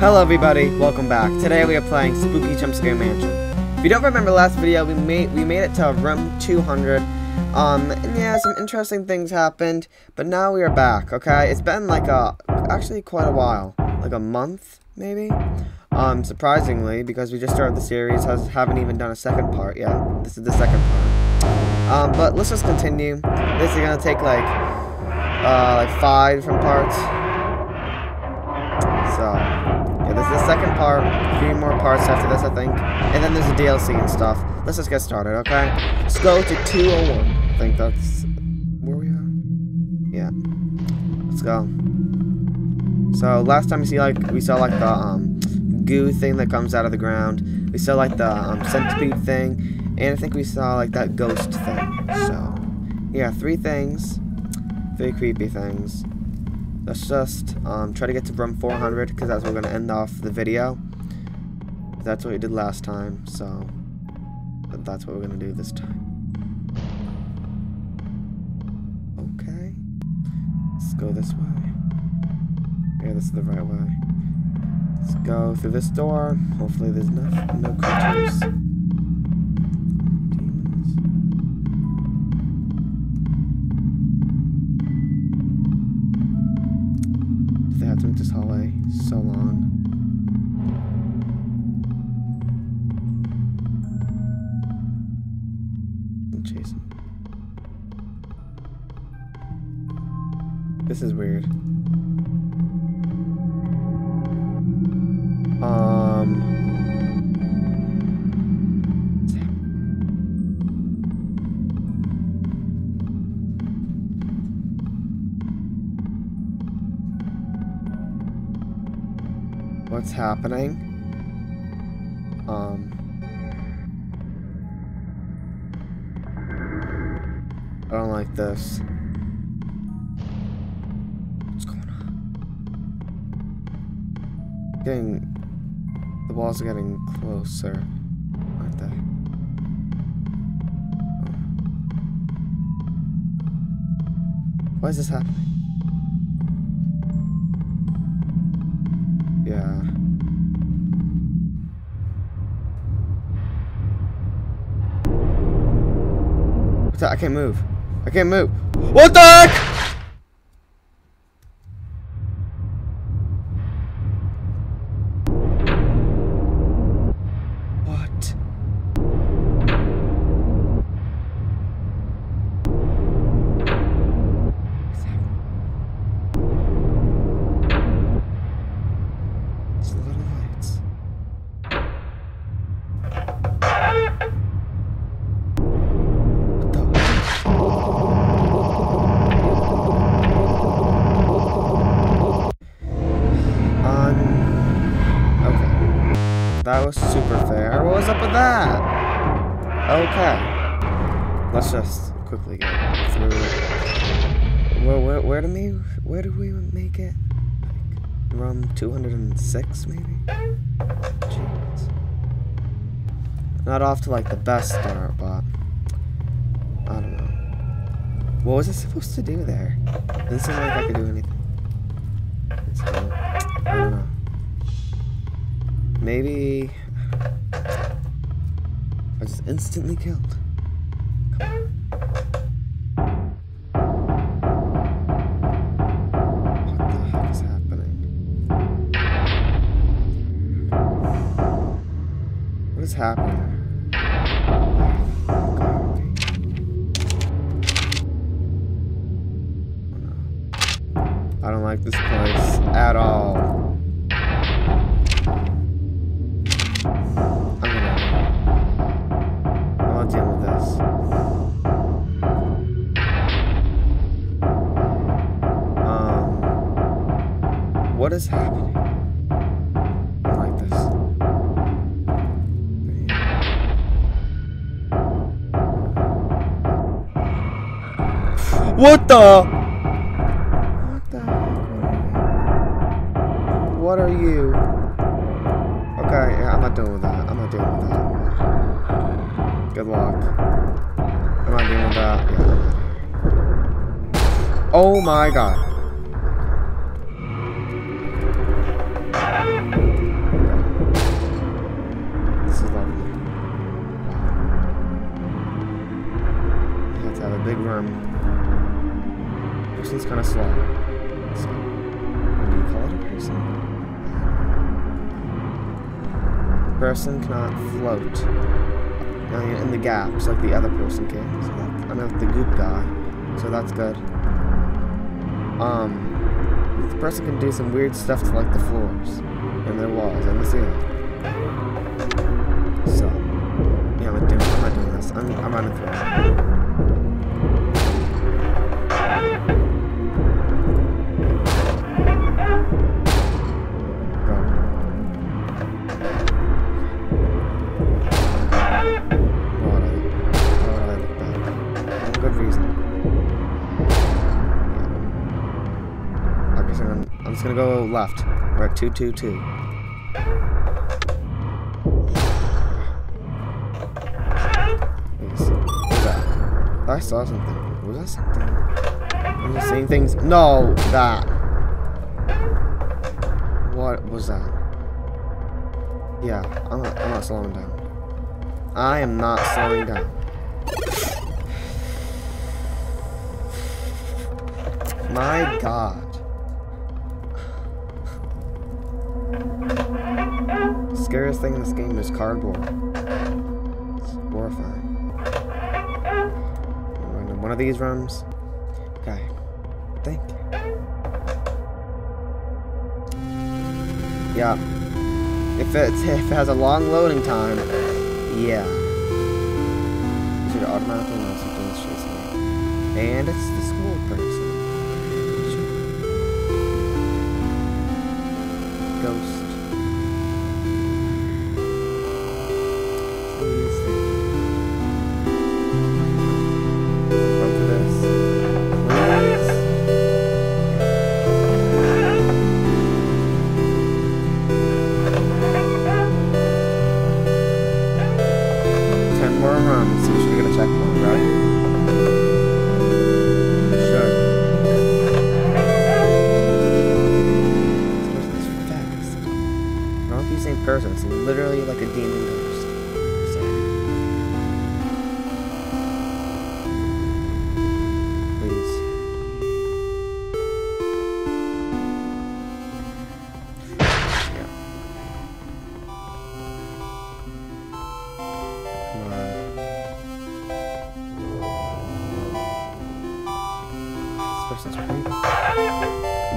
Hello everybody, welcome back. Today we are playing Spooky Jump Scare Mansion. If you don't remember last video, we made we made it to room 200. Um, and yeah, some interesting things happened, but now we are back, okay? It's been like a, actually quite a while, like a month, maybe? Um, surprisingly, because we just started the series, has, haven't even done a second part yet. This is the second part. Um, but let's just continue. This is gonna take like, uh, like five different parts. This is the second part. A few more parts after this, I think. And then there's a DLC and stuff. Let's just get started, okay? Let's go to 201. I think that's where we are. Yeah. Let's go. So last time we see like we saw like the um goo thing that comes out of the ground. We saw like the um, centipede thing, and I think we saw like that ghost thing. So yeah, three things, three creepy things. Let's just um, try to get to room 400 because that's where we're going to end off the video. That's what we did last time, so that's what we're going to do this time. Okay. Let's go this way. Yeah, this is the right way. Let's go through this door. Hopefully there's no, no creatures. This is weird. Um... what's happening. Um, I this. What's going on? Getting the walls are getting closer, aren't they? Oh. Why is this happening? Yeah. I can't move. I can't move. What the heck? Okay. Let's just quickly get through it. Where, where, where, do we, where do we make it? Like, room 206, maybe? Jeez. Not off to, like, the best start, but... I don't know. What was I supposed to do there? Didn't seem like I could do anything. So, I don't know. Maybe... Instantly killed. What is happening? I don't like this place at all. What the? What the What are you? Okay, yeah, I'm not dealing with that. I'm not dealing with that. Good luck. I'm not dealing with that. Yeah. Oh my god. in a slum. So, do you call it a person? Person cannot float in the gaps like the other person can. So that, I meant the goop guy. So that's good. Um, the person can do some weird stuff to like the floors and their walls and the ceiling. So, yeah, I'm, not doing this. I'm, I'm out. Left. We're at 222. What? I saw something. Was that something? I'm just seeing things. No, that. What was that? Yeah, I'm not, I'm not slowing down. I am not slowing down. My god. Scariest thing in this game is cardboard. It's horrifying. We're in one of these rooms. Okay. Think. Yeah. If, it's, if it has a long loading time, yeah. Should automatically know something's chasing me. And it's the school person. Ghost.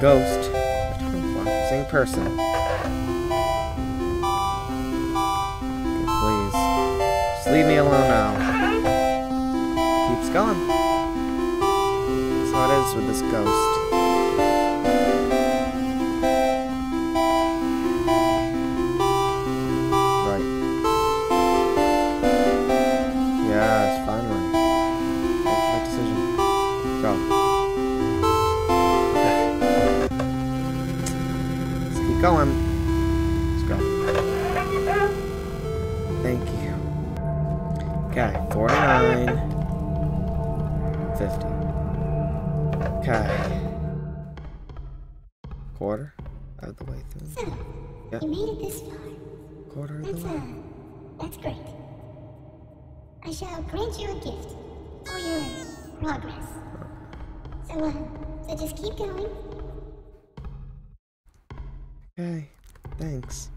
Ghost. Same person. Please. Just leave me alone now. Keeps going. That's how it is with this ghost. Going. Let's go. Thank you. Okay, 49. 50. Okay. Quarter of the way through. So, yep. you made it this far. Quarter of that's, the way. Uh, that's great. I shall grant you a gift for your progress. So, uh, so just keep going. Okay, thanks.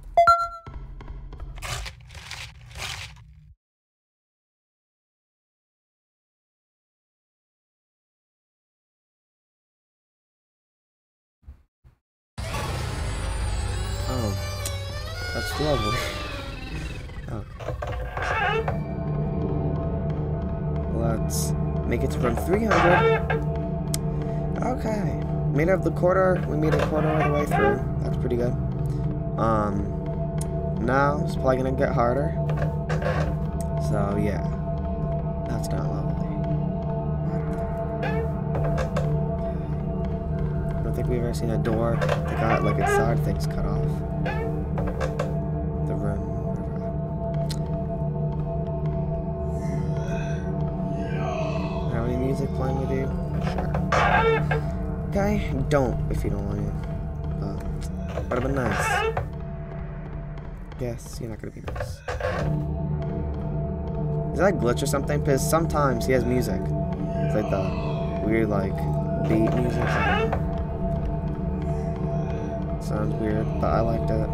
Oh, that's lovely. okay. Oh. Let's make it to run 300. Okay. Made it the quarter. We made a quarter of the way through. That's pretty good. Um, now it's probably gonna get harder. So yeah, that's not lovely. I don't think we've ever seen a door that got like its side things cut off. The room, music playing with you? Okay, don't if you don't want to. Um, but would have been nice. Yes, you're not gonna be nice. Is that a glitch or something? Because sometimes he has music. It's like the weird like beat music. Sounds weird, but I liked it.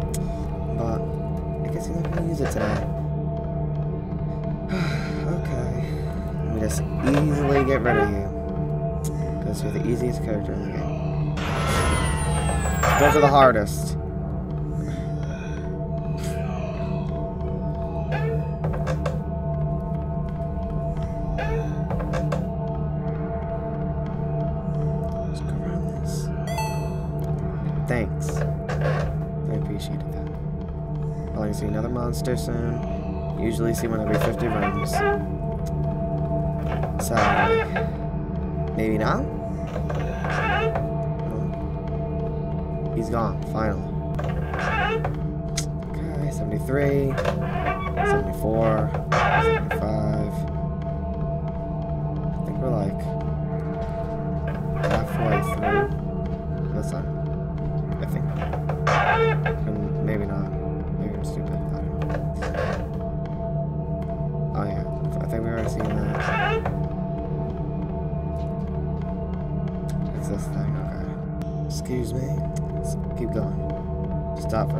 But I guess you're not gonna use it today. okay. Let me just easily get rid of you. Because you're the easiest character in the game. Those are the hardest. Thanks. I appreciated that. I'll see another monster soon. Usually see one every 50 rooms. So, maybe now? He's gone, finally. Okay, 73, 74,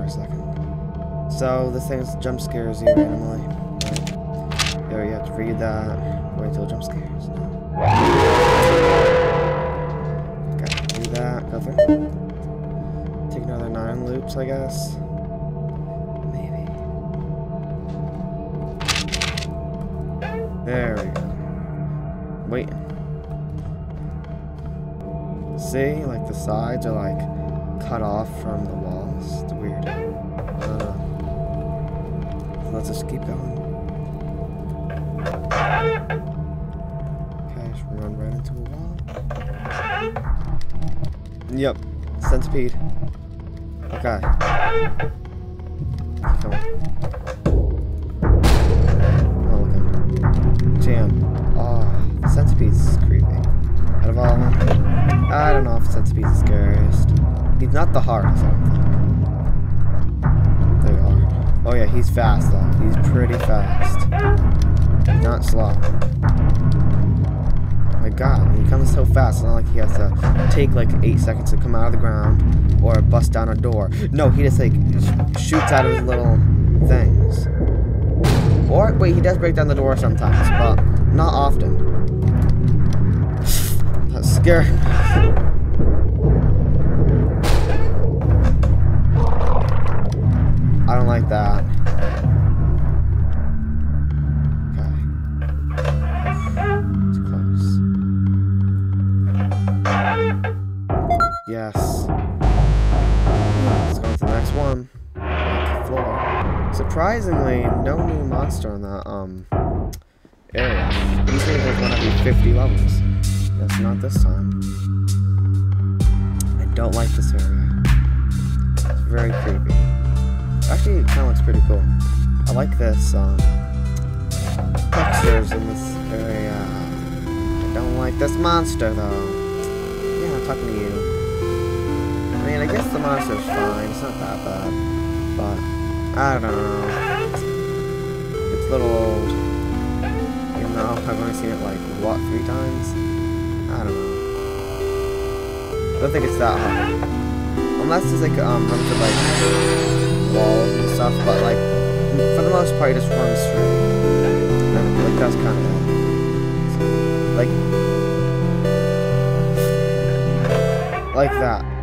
a second. So this thing jump scares you randomly. Right? Yeah, you have to read that. Wait till jump scares. Okay, do that. Go through. Take another nine loops, I guess. Maybe. There we go. Wait. See, like the sides are like cut off from the walls. Weird. Uh, let's just keep going. Okay, just run right into a wall. Yep, centipede. Okay. Come on. Oh, Jam. Oh, centipede's creepy. Out of all of them, I don't know if centipede's the scariest. He's not the hardest, I don't think. Oh yeah, he's fast though. He's pretty fast. Not slow. My god, he comes so fast, it's not like he has to take like eight seconds to come out of the ground or bust down a door. No, he just like sh- shoots out of his little things. Or wait, he does break down the door sometimes, but not often. That's scary. Like that. Okay. It's close. Yes. Let's go to the next one. Floor. Surprisingly, no new monster in that um area. Usually there's one every 50 levels. That's not this time. I don't like this area. It's very creepy. Actually, it kind of looks pretty cool. I like this um textures in this area. I don't like this monster though. Yeah, I'm talking to you. I mean, I guess the monster's fine. It's not that bad. But, I don't know. It's a little old. Even though I've only seen it like, what, three times? I don't know. I don't think it's that hard. Unless there's like, um, runs with like, walls and stuff. But like, for the most part, it just runs straight. And, like, that's kind of. Like, like that.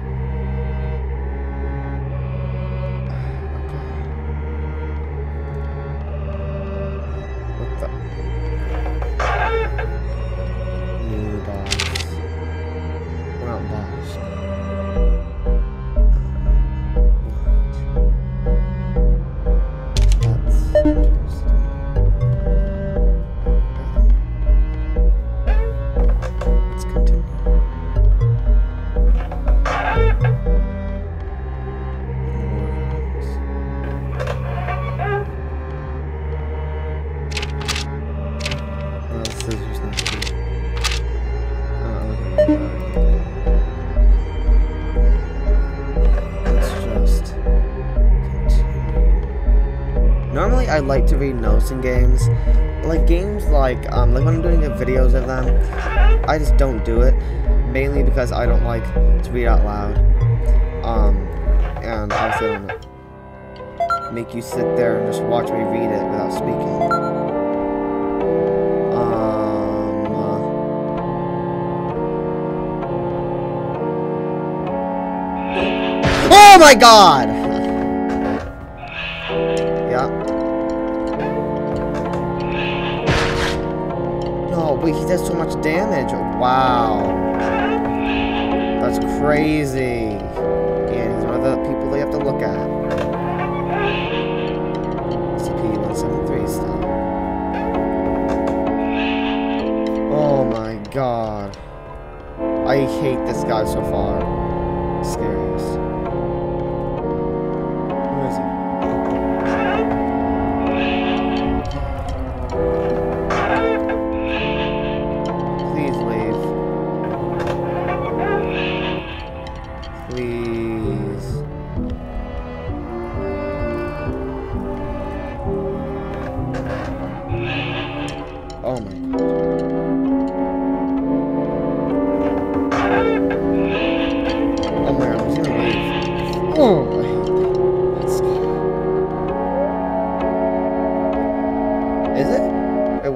Like to read notes in games. Like games like um like when I'm doing the videos of them, I just don't do it. Mainly because I don't like to read out loud. Um and obviously I don't make you sit there and just watch me read it without speaking. Um. uh, Oh my god! Damage. Wow. That's crazy. And he's one of the people they have to look at. CP-173 stuff. Oh my god. I hate this guy so far. Scariest.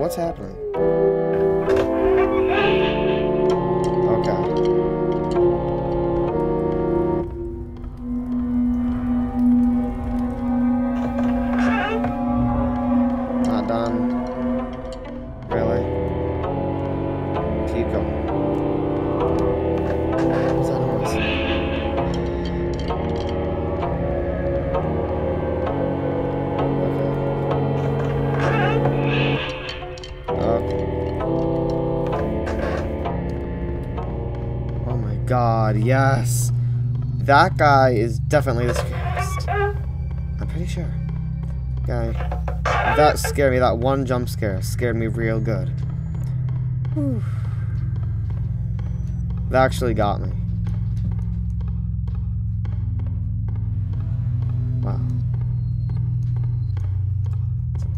What's happening? God, yes. That guy is definitely the scariest. I'm pretty sure. Guy. That scared me. That one jump scare scared me real good. Whew. That actually got me. Wow.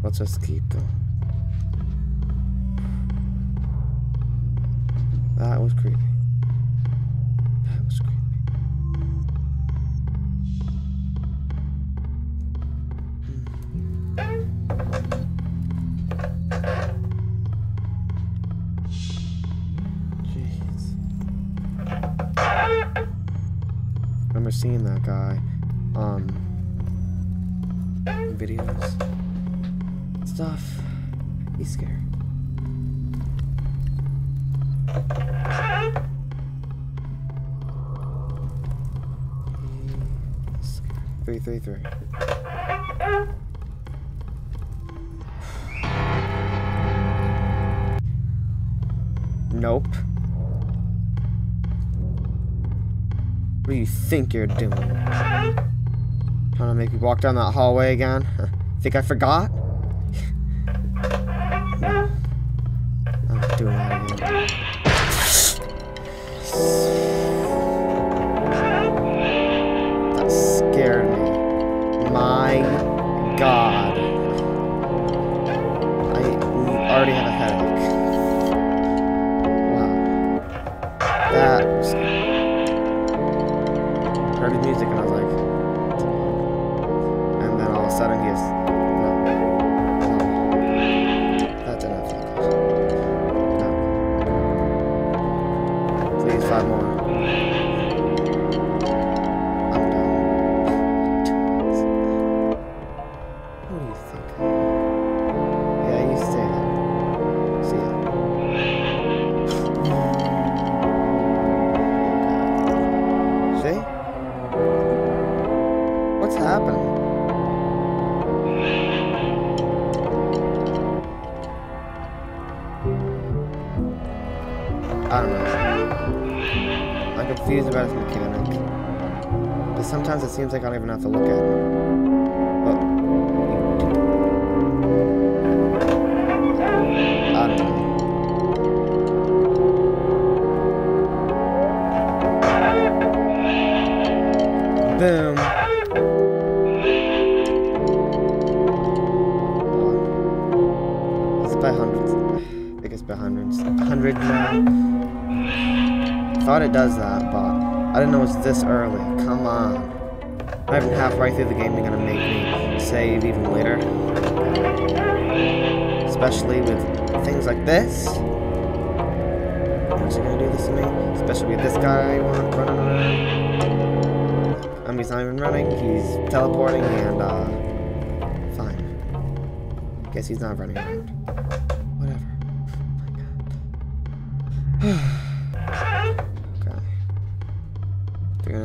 Let's just keep going. That was creepy. Seeing that guy on videos. Stuff. He's scared. He's scary. Three, three, three. Nope. What do you think you're doing? Trying to make me walk down that hallway again? think I forgot? I'm confused about his mechanic. But sometimes it seems like I don't even have to look at him. Thought it does that, but I didn't know it was this early. Come on. Not even halfway through the game, you're gonna make me save even later. Especially with things like this. What's he gonna do this to me? Especially with this guy running around. Mean, he's not even running, he's teleporting and, uh, fine. Guess he's not running around. Whatever.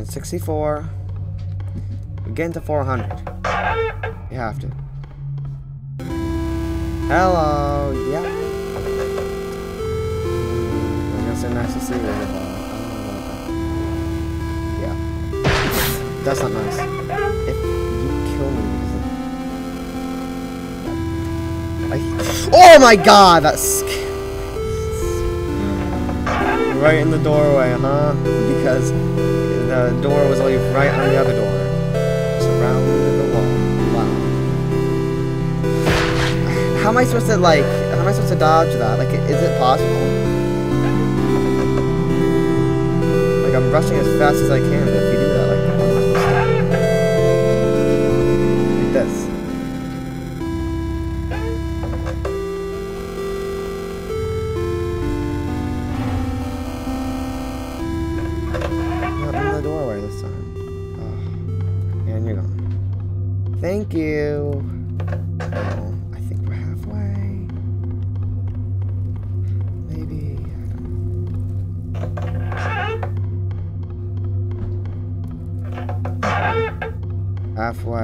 364. We get into 400. You have to. Hello, yeah. I'm gonna sit next to I about that. Yeah. That's not nice. If you kill me. I... Oh my god, that's... Right in the doorway, huh? Because the door was like right on the other door. Surrounded the wall. Wow. How am I supposed to like? How am I supposed to dodge that? Like, is it possible? Like, I'm rushing as fast as I can,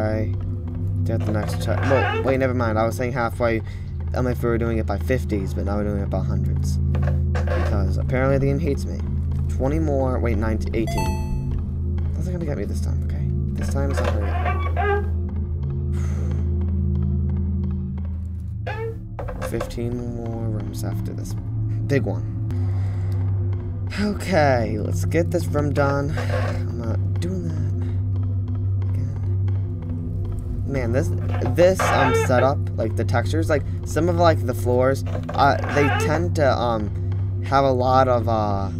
Halfway. To the next. Well, wait, never mind. I was saying halfway. Um, if we were doing it by 50s, but now we're doing it by hundreds. Because apparently the game hates me. 20 more. Wait, 19, 18. That's not gonna get me this time, okay? This time it's not gonna get 15 more rooms after this big one. Okay, let's get this room done. I'm not doing that Man, this this um setup, like the textures, like some of like the floors, uh, they tend to um have a lot of uh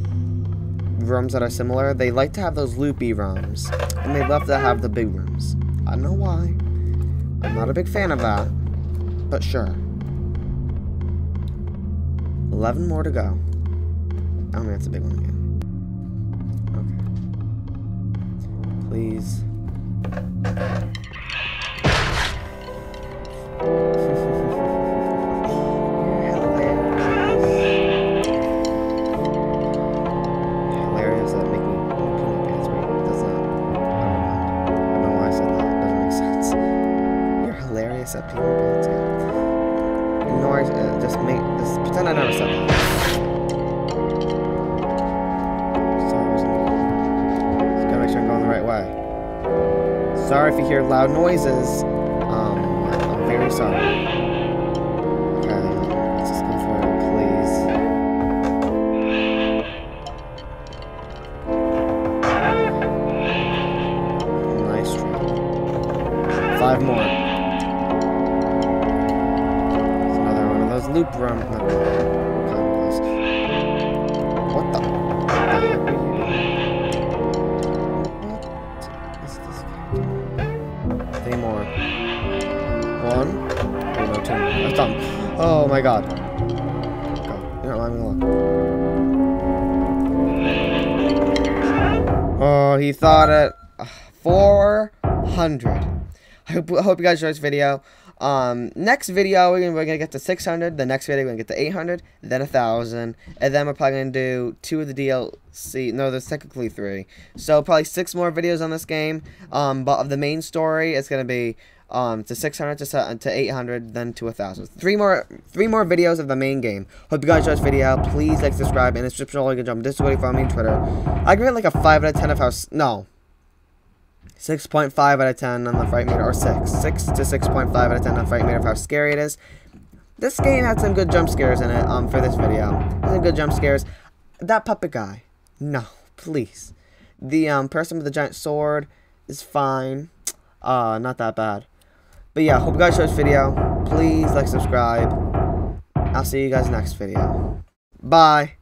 rooms that are similar. They like to have those loopy rooms, and they love to have the big rooms. I don't know why. I'm not a big fan of that, but sure. 11 more to go. Oh man, that's a big one again. Okay. Please. Hilarious at peeing my Ignore it. Uh, just make. Just pretend I never said that. Sorry, Just gotta make sure I'm going the right way. Sorry if you hear loud noises. I'm very thought it. 400. I hope, I hope you guys enjoyed this video. Um, next video, we're we're gonna get to 600. The next video, we're gonna get to 800, then 1,000. And then we're probably gonna do two of the DLC. No, there's technically three. So, probably six more videos on this game. Um, but of the main story, it's gonna be um, to 600 to, to 800 then to 1000 three more three more videos of the main game. Hope you guys enjoyed this video. Please like subscribe and description below you can jump discord follow me on twitter. I give it like a 5 out of 10 of how no. 6.5 out of 10 on the fright meter or 6 6 to 6.5 out of 10 on the fright meter of how scary it is. This game had some good jump scares in it um for this video. Some good jump scares. That puppet guy. No please. The um person with the giant sword is fine. Uh not that bad but yeah, hope you guys enjoyed this video. Please like, subscribe. I'll see you guys next video. Bye.